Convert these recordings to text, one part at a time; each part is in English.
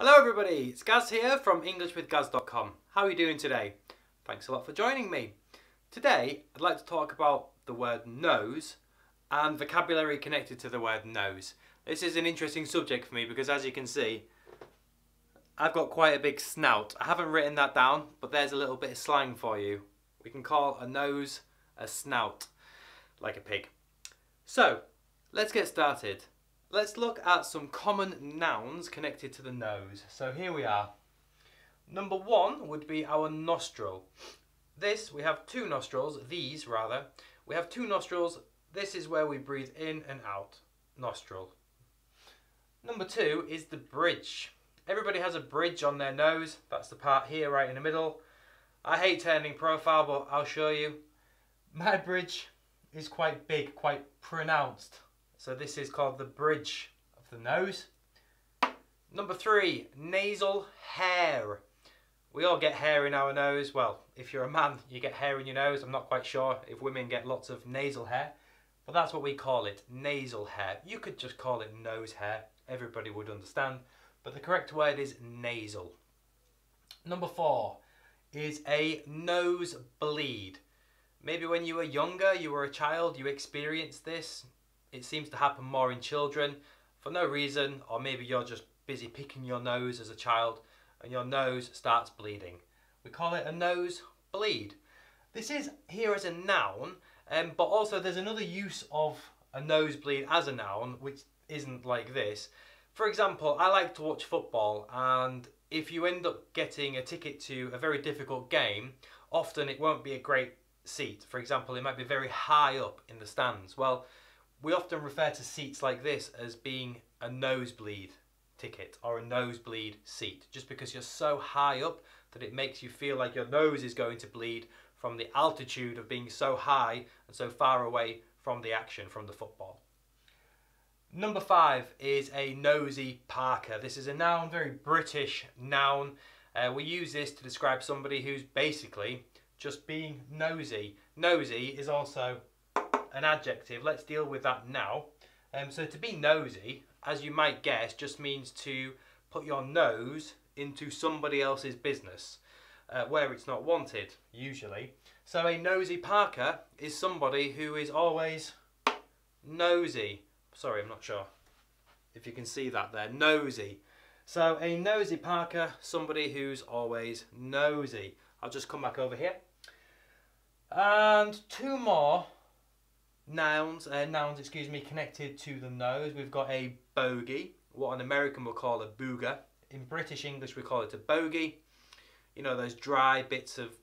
Hello everybody, it's Gaz here from EnglishWithGaz.com. How are you doing today? Thanks a lot for joining me. Today I'd like to talk about the word nose and vocabulary connected to the word nose. This is an interesting subject for me because as you can see I've got quite a big snout. I haven't written that down but there's a little bit of slang for you. We can call a nose a snout, like a pig. So let's get started. Let's look at some common nouns connected to the nose. So here we are. Number one would be our nostril. This, we have two nostrils, these rather. We have two nostrils. This is where we breathe in and out. Nostril. Number two is the bridge. Everybody has a bridge on their nose. That's the part here right in the middle. I hate turning profile, but I'll show you. My bridge is quite big, quite pronounced. So this is called the bridge of the nose. Number three, nasal hair. We all get hair in our nose. Well, if you're a man, you get hair in your nose. I'm not quite sure if women get lots of nasal hair, but that's what we call it, nasal hair. You could just call it nose hair. Everybody would understand, but the correct word is nasal. Number four is a nose bleed. Maybe when you were younger, you were a child, you experienced this it seems to happen more in children for no reason, or maybe you're just busy picking your nose as a child and your nose starts bleeding. We call it a nose bleed. This is here as a noun, um, but also there's another use of a nosebleed as a noun, which isn't like this. For example, I like to watch football, and if you end up getting a ticket to a very difficult game, often it won't be a great seat. For example, it might be very high up in the stands. Well, we often refer to seats like this as being a nosebleed ticket or a nosebleed seat, just because you're so high up that it makes you feel like your nose is going to bleed from the altitude of being so high and so far away from the action, from the football. Number five is a nosy Parker. This is a noun, very British noun. Uh, we use this to describe somebody who's basically just being nosy. Nosy is also an adjective. Let's deal with that now. Um, so to be nosy, as you might guess, just means to put your nose into somebody else's business uh, where it's not wanted, usually. So a nosy Parker is somebody who is always nosy. Sorry, I'm not sure if you can see that there. Nosy. So a nosy Parker, somebody who's always nosy. I'll just come back over here. And two more nouns, uh, nouns, excuse me, connected to the nose. We've got a bogey, what an American will call a booger. In British English, we call it a bogey. You know, those dry bits of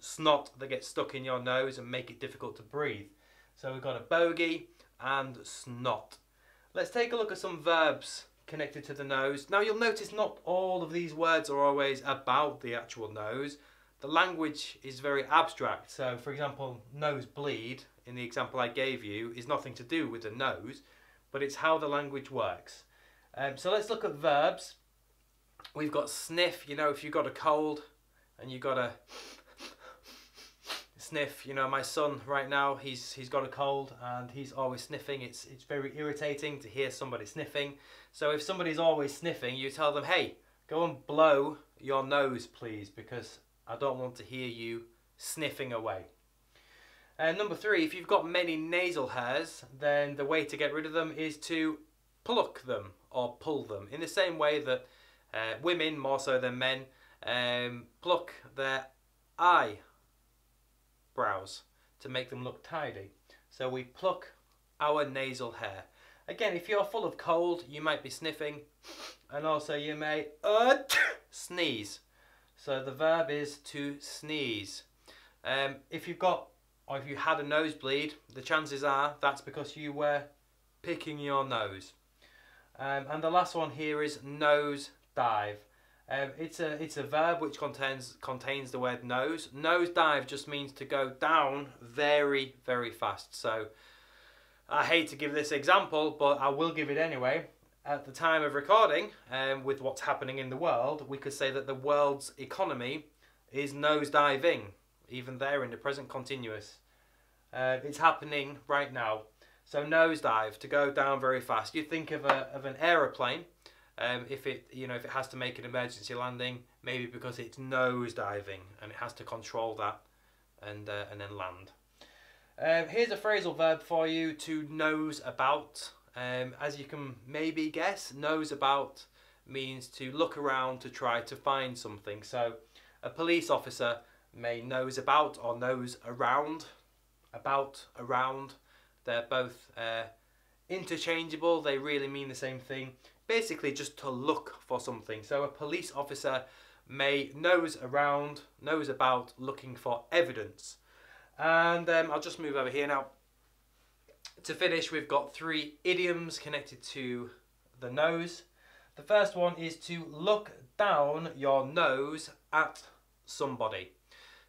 snot that get stuck in your nose and make it difficult to breathe. So we've got a bogey and snot. Let's take a look at some verbs connected to the nose. Now you'll notice not all of these words are always about the actual nose. The language is very abstract. So for example, nosebleed, in the example I gave you is nothing to do with the nose, but it's how the language works. Um, so let's look at verbs. We've got sniff, you know, if you've got a cold and you've got a sniff, you know, my son right now, he's he's got a cold and he's always sniffing. It's it's very irritating to hear somebody sniffing. So if somebody's always sniffing, you tell them, "Hey, go and blow your nose, please, because I don't want to hear you sniffing away." And number three, if you've got many nasal hairs, then the way to get rid of them is to pluck them or pull them. In the same way that uh, women, more so than men, um, pluck their eyebrows to make them look tidy. So we pluck our nasal hair. Again, if you're full of cold, you might be sniffing, and also you may uh, sneeze. So the verb is to sneeze. Um, if you've got or if you had a nosebleed, the chances are that's because you were picking your nose. Um, and the last one here is nose dive. Um, it's a it's a verb which contains contains the word nose. Nose dive just means to go down very very fast. So I hate to give this example, but I will give it anyway. At the time of recording, um, with what's happening in the world, we could say that the world's economy is nose diving even there in the present continuous. Uh, it's happening right now. So nosedive, to go down very fast. You think of, a, of an aeroplane, Um, if it you know if it has to make an emergency landing, maybe because it's nose diving and it has to control that and uh, and then land. Um, here's a phrasal verb for you to nose about. Um, as you can maybe guess, nose about means to look around to try to find something. So a police officer may nose about or nose around, about, around. They're both uh, interchangeable, they really mean the same thing. Basically, just to look for something. So a police officer may nose around, nose about, looking for evidence. And um, I'll just move over here now. To finish, we've got three idioms connected to the nose. The first one is to look down your nose at somebody.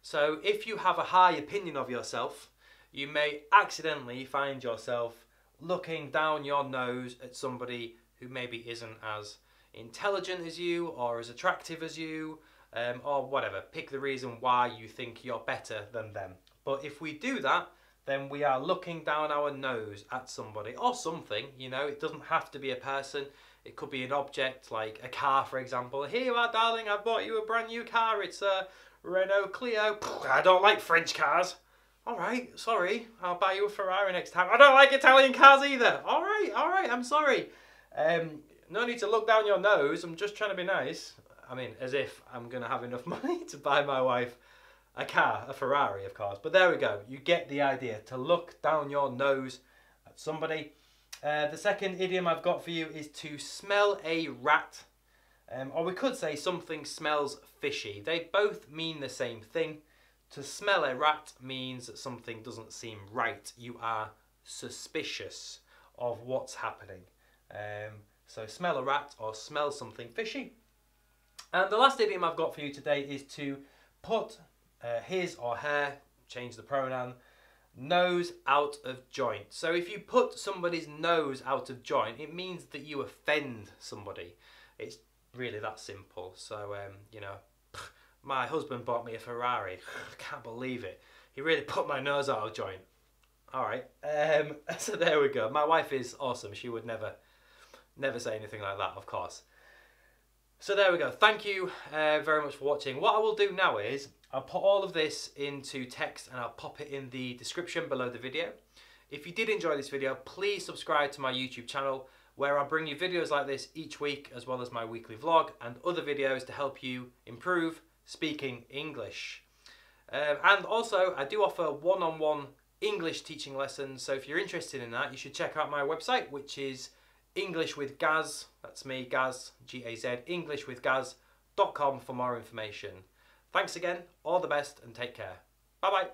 So if you have a high opinion of yourself, you may accidentally find yourself looking down your nose at somebody who maybe isn't as intelligent as you or as attractive as you um, or whatever. Pick the reason why you think you're better than them. But if we do that, then we are looking down our nose at somebody or something. You know, it doesn't have to be a person. It could be an object like a car, for example. Here you are, darling. I've bought you a brand new car. It's a Renault Clio. I don't like French cars. All right, sorry. I'll buy you a Ferrari next time. I don't like Italian cars either. All right, all right. I'm sorry. Um, no need to look down your nose. I'm just trying to be nice. I mean, as if I'm going to have enough money to buy my wife a car, a Ferrari, of course. But there we go. You get the idea. To look down your nose at somebody. Uh, the second idiom I've got for you is to smell a rat. Um, or we could say something smells fishy. They both mean the same thing. To smell a rat means that something doesn't seem right. You are suspicious of what's happening. Um, so smell a rat or smell something fishy. And the last idiom I've got for you today is to put uh, his or her, change the pronoun, nose out of joint. So if you put somebody's nose out of joint, it means that you offend somebody. It's really that simple. So, um, you know, my husband bought me a Ferrari. I can't believe it. He really put my nose out of joint. All right. Um, so there we go. My wife is awesome. She would never, never say anything like that, of course. So there we go. Thank you uh, very much for watching. What I will do now is I'll put all of this into text and I'll pop it in the description below the video. If you did enjoy this video, please subscribe to my YouTube channel where I bring you videos like this each week as well as my weekly vlog and other videos to help you improve speaking English. Um, and also, I do offer one-on-one -on -one English teaching lessons, so if you're interested in that, you should check out my website, which is English with Gaz, that's me, Gaz, G-A-Z, englishwithgaz.com for more information. Thanks again, all the best, and take care. Bye bye.